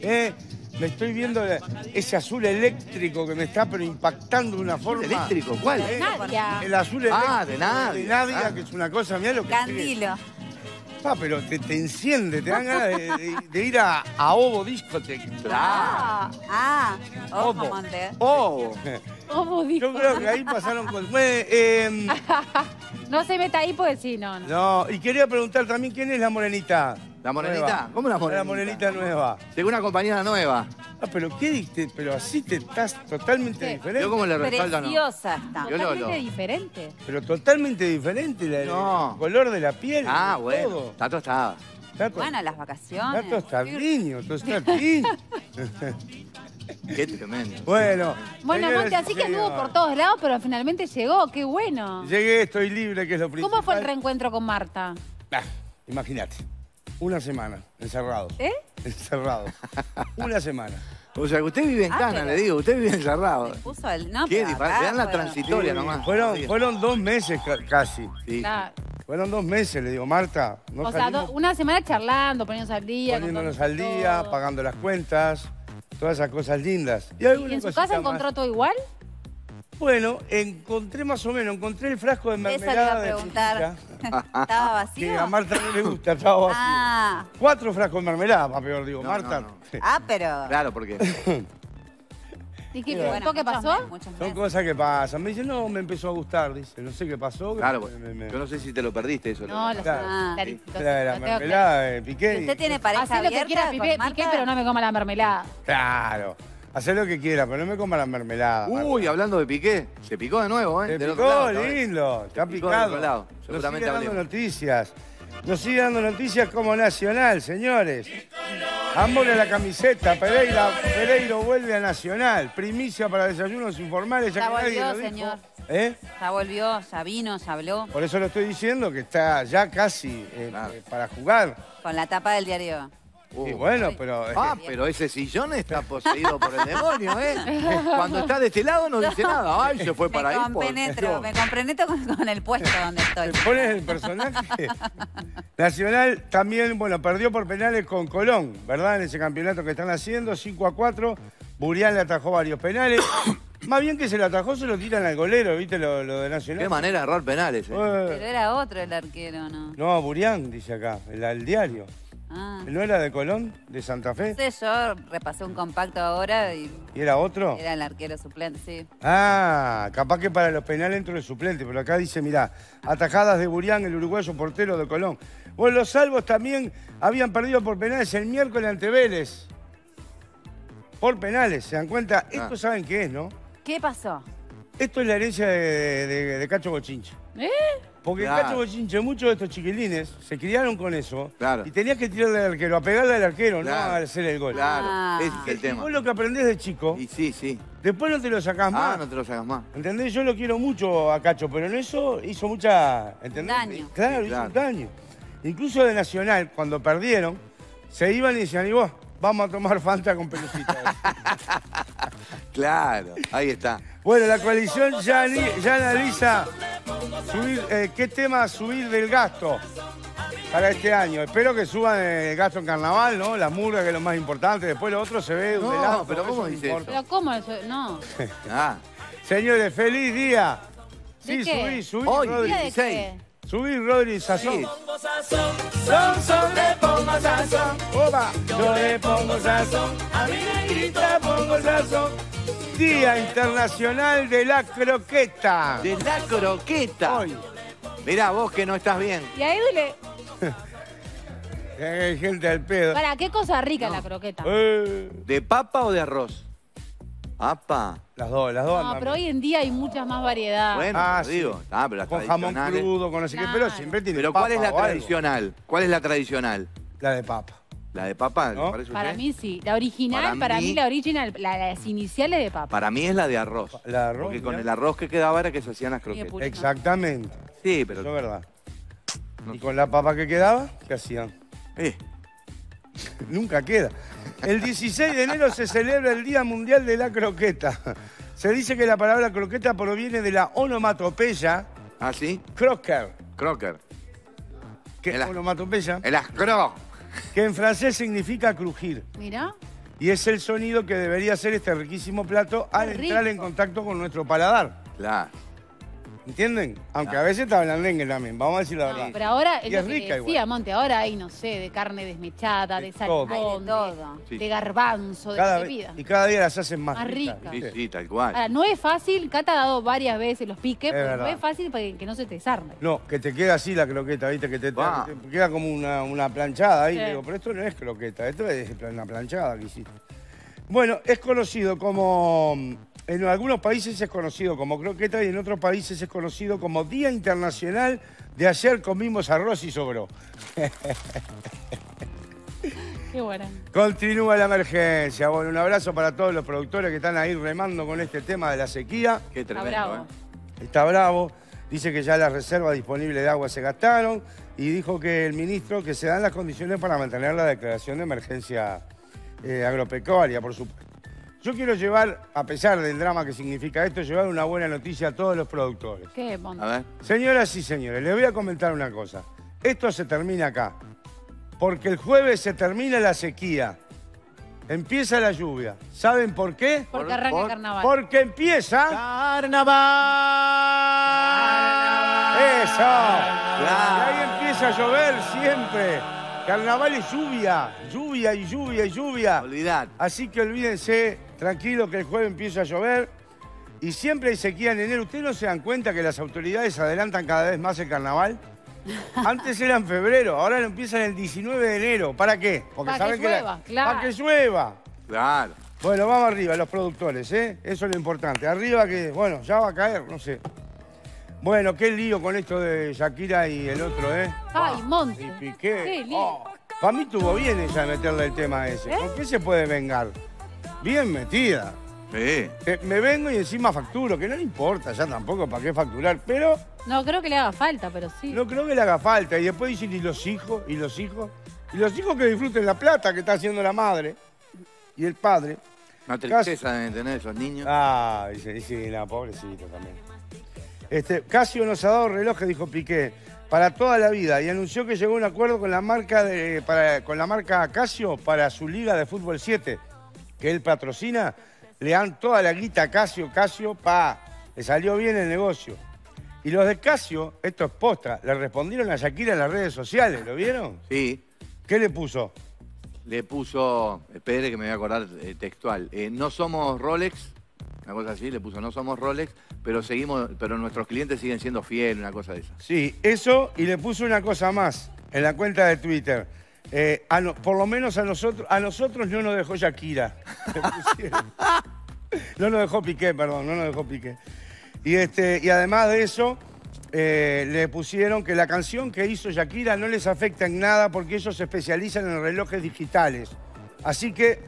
¿eh? Me estoy viendo ese azul eléctrico que me está pero impactando de una forma. ¿Eléctrico? ¿Cuál? ¿eh? Nadia. El azul eléctrico. Ah, de Nadia. De Nadia, Ah. que es una cosa, mirá lo que Candilo. Ah, pero te, te enciende, te dan ganas de, de- de ir a, a Ovo Discotheque. Ah, ah. Ovo. Monte. Oh. Ojo, Yo creo que ahí pasaron con... Eh, No se meta ahí porque sí, no, no. no, y quería preguntar también quién es la morenita. ¿La morenita? Nueva? ¿Cómo la morenita? La morenita nueva. Llegó una compañera nueva. Ah, pero ¿qué diste? Pero así te estás totalmente diferente. Yo como le respaldo, no. Preciosa está. Yo lo- Totalmente lo- diferente. Pero totalmente diferente la- No. el color de la piel. Ah, todo. bueno. Está tostada. Está to- Bueno, las vacaciones. Está tostadinho, tostadinho. Qué tremendo. bueno. Bueno, Monte, así que anduvo por todos lados, pero finalmente llegó. Qué bueno. Llegué, estoy libre, que es lo principal. ¿Cómo fue el reencuentro con Marta? Ah, Imagínate. Una semana, encerrados. ¿Eh? Encerrados. Una semana. O sea, que usted vive en Ah, Cana, pero- le digo. Usted vive encerrado. Puso el. No, Qué Vean la fueron- transitoria Sí, nomás. Fueron, fueron dos meses ca- casi. Sí. Claro. Fueron dos meses, le digo, Marta. No o sea, do- una semana charlando, poniéndonos al día. poniéndonos al día, todo. pagando las cuentas, todas esas cosas lindas. ¿Y en su casa más. encontró todo igual? Bueno, encontré más o menos, encontré el frasco de Eso le iba mermelada a preguntar. ¿Estaba que vacío? a Marta no le gusta, estaba vacío. Ah, Cuatro frascos de mermelada, más peor digo, No, Marta. no, no. ah, pero. Claro, porque. ¿Y qué, Bueno, preguntó qué pasó? muchos Son cosas que pasan. Me dice, no, me empezó a gustar, dice, no sé qué pasó. que Claro, me- me- yo no sé si te lo perdiste eso. No, lo Claro. ah, Sí. clarito, La, claro. mermelada de Piqué. Y- usted tiene pareja Hacé lo que quiera, con Piqué, Marta, Piqué, pero no me coma la mermelada. Claro. Hacer lo que quiera, pero no me coma la mermelada. Uy, hablando de Piqué. Se picó de nuevo, ¿eh? Se Del picó, otro lado, lindo. Está del picado. otro lado. Nos sigue dando noticias. Nos sigue dando noticias como Nacional, señores. Ambos a la camiseta. Pereira, Pereiro vuelve a Nacional. Primicia para desayunos informales. Ya, Ya que nadie volvió, lo dijo. señor. ¿Eh? Ya volvió, ya vino, ya habló. Por eso lo estoy diciendo, que está ya casi eh, Claro. eh, para jugar. Con la tapa del diario. Uh. Y bueno, pero... eh, Ah, pero ese sillón está poseído por el demonio, ¿eh? Cuando está de este lado no dice nada. Ay, se fue para ahí. compenetro, me compenetro con, con el puesto donde estoy. ¿Te pones el personaje? Nacional también, bueno, perdió por penales con Colón, ¿verdad? En ese campeonato que están haciendo, 5 a 4. Burián le atajó varios penales. Más bien que se lo atajó, se lo tiran al golero, ¿viste lo, lo de Nacional? Qué manera de errar penales, ¿eh? Eh, Pero era otro el arquero, ¿no? no, Burián, dice acá, el, el diario. Ah. ¿No era de Colón, de Santa No Fe? sé, yo repasé un compacto ahora y ¿Y era otro? era el arquero suplente, sí. Ah, capaz que para los penales entró el suplente, pero acá dice, mirá, atajadas de Burián, el uruguayo portero de Colón. Bueno, los salvos también habían perdido por penales el miércoles ante Vélez. Por penales, ¿se dan cuenta? Esto saben qué es, ¿no? ¿Qué pasó? Esto es la herencia de, de- de Cacho Bochinche. ¿Eh? Porque Claro. Cacho Bochinche, muchos de estos chiquilines se criaron con eso. Claro. Y tenías que tirarle al arquero, a pegarle al arquero, Claro. no a hacer el gol. Claro, Ah. ese es el Y tema. vos lo que aprendés de chico, Y sí, sí. después no te lo sacás Ah, más. no te lo sacas más. ¿Entendés? Yo lo quiero mucho a Cacho, pero en eso hizo mucha. ¿Entendés? Daño. Claro, Sí, hizo claro. un daño. Incluso de Nacional, cuando perdieron, se iban y decían, y vos, vamos a tomar Fanta con pelucita. Claro, ahí está. bueno, la coalición ya, analiza subir, eh, qué tema subir del gasto para este año. Espero que suban el gasto en carnaval, ¿no? La murga, que es lo más importante. Después lo otro se ve un No, pero eso ¿cómo dice importa. ¿Pero cómo eso? No. Ah, Señores, feliz día. ¿De Sí, qué? subí, subí, Hoy, Rodri. ¿Día de 16. qué? Subí, Rodri, sazón. sí. Son, son, le pongo sazón. Opa, yo le pongo sazón. A mi negrita pongo sazón. Día Internacional de la Croqueta. De la croqueta. Hoy. Mirá, vos que no estás bien. Y a Edu le... Hay gente al pedo. Para, ¿qué cosa rica la croqueta? Eh, ¿De papa o de arroz? Apa. las dos, las dos. No, andan pero hoy en día hay muchas más variedades. Bueno, Ah, digo. Ah, pero las Con jamón tradicionales. crudo, con no sé qué, Claro. pero siempre tiene Pero ¿cuál papa es la o algo. tradicional? ¿Cuál es la tradicional? La de papa. ¿La de papa? ¿le ¿No? parece Para usted? mí sí. La original, Para para, mí- mí, la original, la- las iniciales de papa. Para mí es la de arroz. La de arroz, Porque con el arroz que quedaba era que se hacían las croquetas. Exactamente. Sí, Eso es pero... verdad. Y con la papa que quedaba, ¿qué hacían? Eh, Nunca queda. El 16 de enero se celebra el Día Mundial de la Croqueta. Se dice que la palabra croqueta proviene de la onomatopeya ¿Ah, sí? crocker. Crocker. ¿Qué El- onomatopeya? El ascro. Que en francés significa crujir. Mirá. Y es el sonido que debería hacer este riquísimo plato al Qué entrar rico. en contacto con nuestro paladar. Claro. ¿Entienden? Aunque a veces te hablan lengue también, vamos a decir la No, verdad. pero ahora, Y es que rica decía, igual. Monte, ahora hay, no sé, de carne desmechada, De de salmón, de de, todo. Sí. de garbanzo, de Cada pida. y cada día las hacen más, Más ricas. Sí, sí, tal cual. Ahora, no es fácil, Cata ha dado varias veces los piques, Es pero no es fácil para que, que no se te desarme. No, que te queda así la croqueta, ¿viste? Que te, te- Va. te queda como una, una planchada ahí. Sí. Digo, pero esto no es croqueta, esto es una planchada que hiciste. Bueno, es conocido como... En algunos países es conocido como croqueta y en otros países es conocido como Día Internacional de ayer comimos arroz y sobró. Qué buena. Continúa la emergencia. Bueno, un abrazo para todos los productores que están ahí remando con este tema de la sequía. Qué tremendo, bravo. ¿eh? Está bravo. Dice que ya las reservas disponibles de agua se gastaron y dijo que el ministro que se dan las condiciones para mantener la declaración de emergencia eh, agropecuaria, por supuesto. Yo quiero llevar, a pesar del drama que significa esto, llevar una buena noticia a todos los productores. Qué. A ver. Señoras y señores, les voy a comentar una cosa. Esto se termina acá. Porque el jueves se termina la sequía. Empieza la lluvia. ¿Saben por qué? Porque Por- arranca por- el carnaval. Porque empieza... ¡Carnaval! ¡Eso! Y ahí empieza a llover siempre. Carnaval es lluvia, lluvia y lluvia y lluvia. Olvidad. Así que olvídense, tranquilo que el jueves empieza a llover. Y siempre hay sequía en enero. ¿Ustedes no se dan cuenta que las autoridades adelantan cada vez más el carnaval? Antes era en febrero, ahora lo empiezan el 19 de enero. ¿Para qué? Porque Pa' que saben que, la- llueva, claro. Para que llueva. Claro. Bueno, vamos arriba, los productores, ¿eh? Eso es lo importante. Arriba que, bueno, ya va a caer, no sé. Bueno, qué lío con esto de Shakira y el otro, ¿eh? Ay, Monte. Y Piqué. Qué lío. Para mí tuvo bien ella meterle el tema ese. ¿Eh? ¿Con qué se puede vengar? Bien metida. Sí. Eh, Me vengo y encima facturo, que no le importa ya tampoco para qué facturar, pero No creo que le haga falta, pero sí. no creo que le haga falta. Y después dicen, ¿y los hijos? ¿Y los hijos? Y los hijos que disfruten la plata que está haciendo la madre y el padre. Una tristeza deben tener esos niños. Ah, dice, dice, no, pobrecito también. Este, Casio nos ha dado relojes, dijo Piqué, para toda la vida y anunció que llegó a un acuerdo con la marca de, para- con la marca Casio para su liga de fútbol 7, que él patrocina. Le dan toda la guita a Casio, Casio, pa, le salió bien el negocio. Y los de Casio, esto es posta, le respondieron a Shakira en las redes sociales, ¿lo vieron? Sí. ¿Qué le puso? Le puso, espere que me voy a acordar eh, textual, eh, no somos Rolex, una cosa así, le puso no somos Rolex, pero seguimos, pero nuestros clientes siguen siendo fieles, una cosa de esa. Sí, eso y le puso una cosa más en la cuenta de Twitter. Eh, a no- por lo menos a nosotros, a nosotros no nos dejó Shakira. No nos dejó Piqué, perdón, no nos dejó Piqué. Y, este, y además de eso, eh, le pusieron que la canción que hizo Shakira no les afecta en nada porque ellos se especializan en relojes digitales. Así que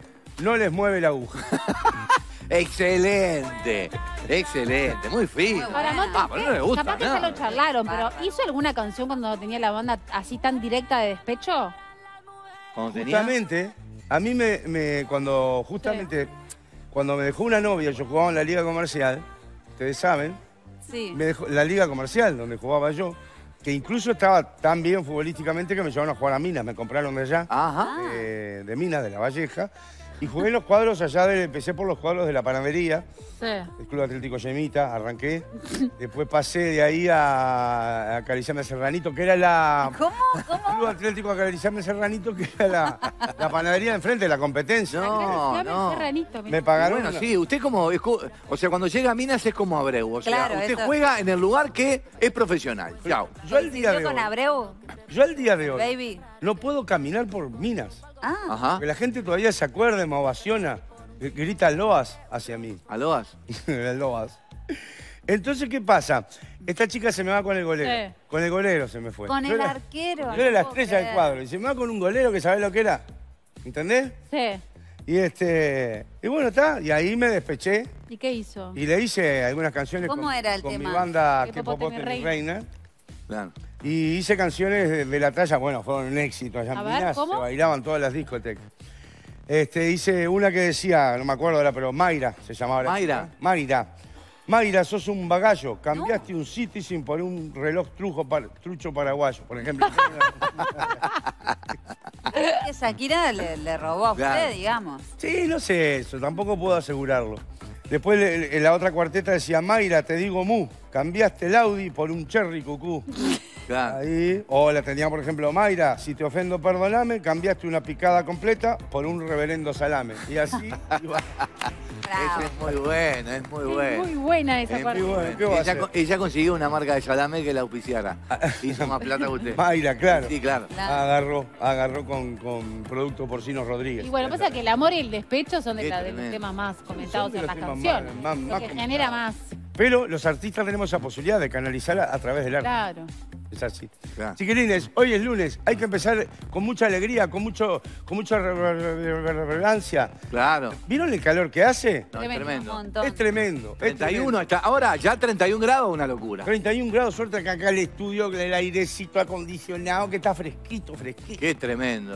no les mueve la aguja. Excelente, excelente, muy fino. Ahora, Ah, pero no le gusta capaz que nada. ya lo charlaron, pero ¿hizo alguna canción cuando tenía la banda así tan directa de despecho? Cuando tenía- Justamente, a mí me, me- cuando justamente cuando me dejó una novia, yo jugaba en la liga comercial, ustedes saben, Sí. me dejó la liga comercial donde jugaba yo, que incluso estaba tan bien futbolísticamente que me llevaron a jugar a Minas, me compraron de allá, Ajá. de, de Minas, de La Valleja, y jugué los cuadros allá, de, empecé por los cuadros de la panadería, Sí. el Club Atlético Yemita, arranqué, después pasé de ahí a, a acariciarme Serranito, que era la... ¿Cómo? ¿Cómo? Club Atlético Acariciarme Serranito, que era la, la panadería de enfrente de la competencia. No, no. el serranito. Me pagaron. Bueno, una- sí, usted como, o sea, cuando llega a Minas es como Abreu, o sea, Claro, usted eso. juega en el lugar que es profesional. Chao. Yo al día de ¿Coincidió con hoy, Abreu? yo al día de hoy Baby. no puedo caminar por Minas. Ah, Ajá. Porque la gente todavía se acuerda, me ovaciona, grita Loas hacia mí. Aloas. Loas. Entonces, ¿qué pasa? Esta chica se me va con el golero. Sí. Con el golero se me fue. con Yo el era- arquero. Yo era la estrella del cuadro. Y se me va con un golero que sabe lo que era. ¿Entendés? Sí. Y este. Y bueno, está. Y ahí me despeché. ¿Y qué hizo? Y le hice algunas canciones ¿Cómo con, era el con mi banda Que popote, Popote, mi mi reina. Claro. Y hice canciones de, de la talla, bueno, fueron un éxito allá en A ver, Minas, ¿cómo? se bailaban todas las discotecas. Este, hice una que decía, no me acuerdo ahora, pero Mayra se llamaba. la Mayra. chica. Mayra. Mayra, sos un bagallo. Cambiaste un Citizen por un reloj trujo par- trucho paraguayo, por ejemplo. Shakira le, le robó a usted, Claro. digamos. Sí, no sé eso, tampoco puedo asegurarlo. Después le- le- la otra cuarteta decía, Mayra, te digo mu, cambiaste el Audi por un Cherry Cucú. Claro. Ahí. O la tenía, por ejemplo, Mayra, si te ofendo, perdoname, cambiaste una picada completa por un reverendo salame. Y así iba. Ese es muy bueno, es muy Es bueno. muy buena esa Es parte. muy bueno. ¿qué va a ella, hacer? co- ella consiguió una marca de salame que la auspiciara. Hizo más plata que usted. Mayra, claro. Sí, claro. Claro. Agarró, agarró con, con productos porcinos Rodríguez. Y bueno, pasa que el amor y el despecho son de, Qué la- de los temas más comentados en las canciones. más- más- lo más que genera más. Pero los artistas tenemos esa posibilidad de canalizar a, a través del arte. Claro. Es así. Claro. Chiquilines, hoy es lunes, hay que empezar con mucha alegría, con mucho, con mucha reverencia. Claro. ¿Vieron el calor que hace? No, Tremendo, es Un tremendo. montón. Es tremendo. es 31 tremendo. está. Ahora, ya 31 grados, una locura. 31 grados, suerte que acá el estudio, el airecito acondicionado, que está fresquito, fresquito. Qué tremendo.